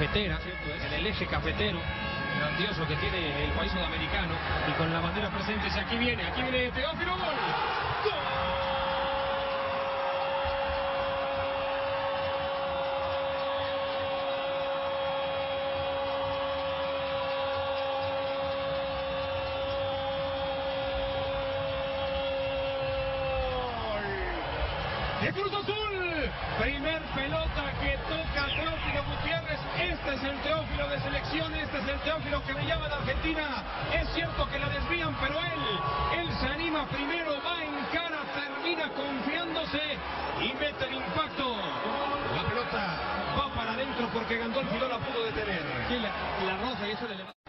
cafetera, en el eje cafetero grandioso que tiene el país sudamericano y con la bandera presente. Aquí viene, aquí viene Teófilo Gol. de Cruz Azul. Primer pelota que toca Teófilo Gutiérrez. Este es el Teófilo de selección, este es el Teófilo que le llama a Argentina. Es cierto que la desvían, pero él, él se anima primero, va en cara, termina confiándose y mete el impacto. La pelota va para adentro porque Gandolfi no la pudo detener. Sí, la, la roja y eso le